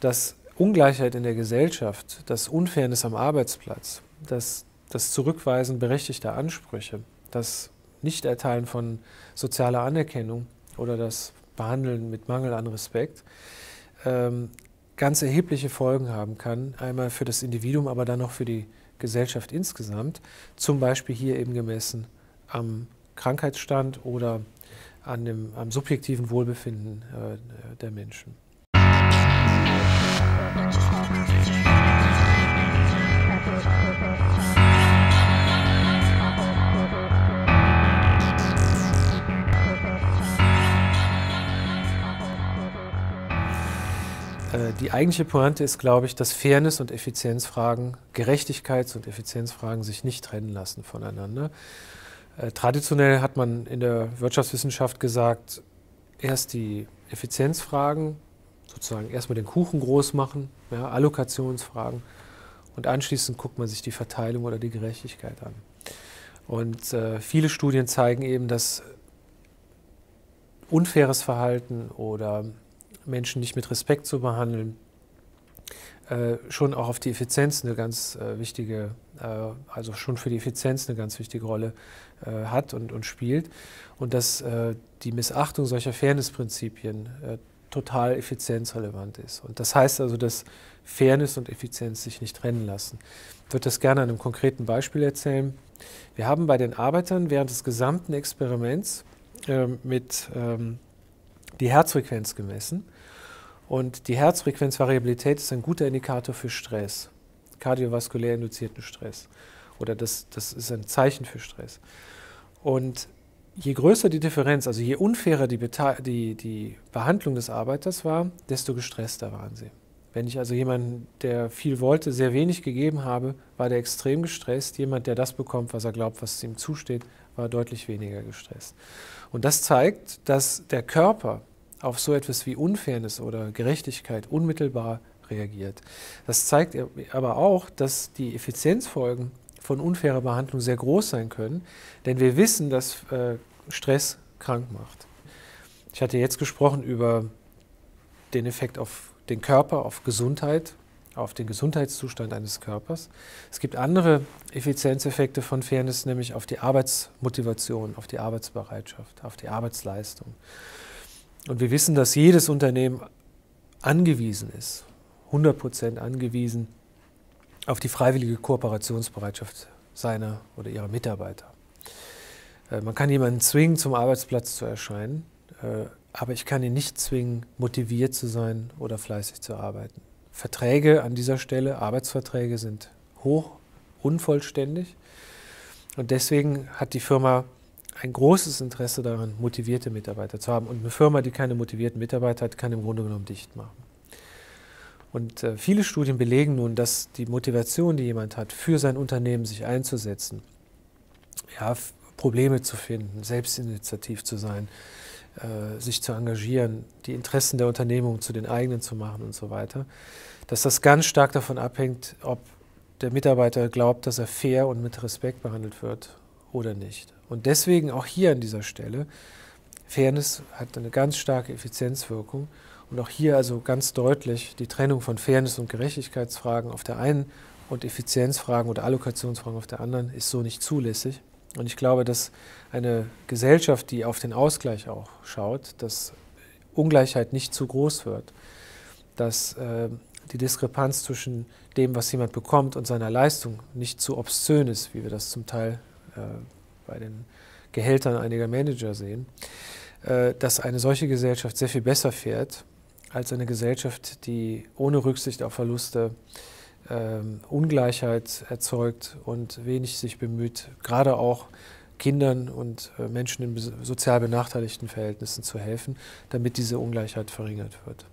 dass Ungleichheit in der Gesellschaft, das Unfairness am Arbeitsplatz, das, das Zurückweisen berechtigter Ansprüche, das Nichterteilen von sozialer Anerkennung oder das Behandeln mit Mangel an Respekt ähm, ganz erhebliche Folgen haben kann. Einmal für das Individuum, aber dann auch für die Gesellschaft insgesamt. Zum Beispiel hier eben gemessen am Krankheitsstand oder an dem, am subjektiven Wohlbefinden äh, der Menschen. Äh, die eigentliche Pointe ist, glaube ich, dass Fairness und Effizienzfragen, Gerechtigkeits- und Effizienzfragen sich nicht trennen lassen voneinander. Äh, traditionell hat man in der Wirtschaftswissenschaft gesagt, erst die Effizienzfragen, sozusagen erstmal den Kuchen groß machen, ja, Allokationsfragen und anschließend guckt man sich die Verteilung oder die Gerechtigkeit an. Und äh, viele Studien zeigen eben, dass unfaires Verhalten oder Menschen nicht mit Respekt zu behandeln, äh, schon auch auf die Effizienz eine ganz äh, wichtige, äh, also schon für die Effizienz eine ganz wichtige Rolle hat und, und, spielt. Und dass die Missachtung solcher Fairnessprinzipien total effizienzrelevant ist. Und das heißt also, dass Fairness und Effizienz sich nicht trennen lassen. Ich würde das gerne an einem konkreten Beispiel erzählen. Wir haben bei den Arbeitern während des gesamten Experiments mit ähm, die Herzfrequenz gemessen und die Herzfrequenzvariabilität ist ein guter Indikator für Stress, kardiovaskulär induzierten Stress. Oder das, das ist ein Zeichen für Stress. Und je größer die Differenz, also je unfairer die, die, die Behandlung des Arbeiters war, desto gestresster waren sie. Wenn ich also jemanden, der viel wollte, sehr wenig gegeben habe, war der extrem gestresst. Jemand, der das bekommt, was er glaubt, was ihm zusteht, war deutlich weniger gestresst. Und das zeigt, dass der Körper auf so etwas wie Unfairness oder Gerechtigkeit unmittelbar reagiert. Das zeigt aber auch, dass die Effizienzfolgen von unfairer Behandlung sehr groß sein können, denn wir wissen, dass äh, Stress krank macht. Ich hatte jetzt gesprochen über den Effekt auf den Körper, auf Gesundheit, auf den Gesundheitszustand eines Körpers. Es gibt andere Effizienzeffekte von Fairness, nämlich auf die Arbeitsmotivation, auf die Arbeitsbereitschaft, auf die Arbeitsleistung. Und wir wissen, dass jedes Unternehmen angewiesen ist, 100 Prozent angewiesen auf die freiwillige Kooperationsbereitschaft seiner oder ihrer Mitarbeiter. Äh, man kann jemanden zwingen, zum Arbeitsplatz zu erscheinen, äh, aber ich kann ihn nicht zwingen, motiviert zu sein oder fleißig zu arbeiten. Verträge an dieser Stelle, Arbeitsverträge sind hoch unvollständig und deswegen hat die Firma ein großes Interesse daran, motivierte Mitarbeiter zu haben. Und eine Firma, die keine motivierten Mitarbeiter hat, kann im Grunde genommen dicht machen. Und äh, viele Studien belegen nun, dass die Motivation, die jemand hat, für sein Unternehmen sich einzusetzen, ja, Probleme zu finden, selbstinitiativ zu sein, äh, sich zu engagieren, die Interessen der Unternehmung zu den eigenen zu machen und so weiter, dass das ganz stark davon abhängt, ob der Mitarbeiter glaubt, dass er fair und mit Respekt behandelt wird oder nicht. Und deswegen auch hier an dieser Stelle, Fairness hat eine ganz starke Effizienzwirkung. Und auch hier also ganz deutlich die Trennung von Fairness und Gerechtigkeitsfragen auf der einen und Effizienzfragen oder Allokationsfragen auf der anderen ist so nicht zulässig. Und ich glaube, dass eine Gesellschaft, die auf den Ausgleich auch schaut, dass Ungleichheit nicht zu groß wird, dass äh, die Diskrepanz zwischen dem, was jemand bekommt und seiner Leistung nicht zu obszön ist, wie wir das zum Teil äh, bei den Gehältern einiger Manager sehen, äh, dass eine solche Gesellschaft sehr viel besser fährt als eine Gesellschaft, die ohne Rücksicht auf Verluste Ungleichheit erzeugt und wenig sich bemüht, gerade auch Kindern und äh, Menschen in sozial benachteiligten Verhältnissen zu helfen, damit diese Ungleichheit verringert wird.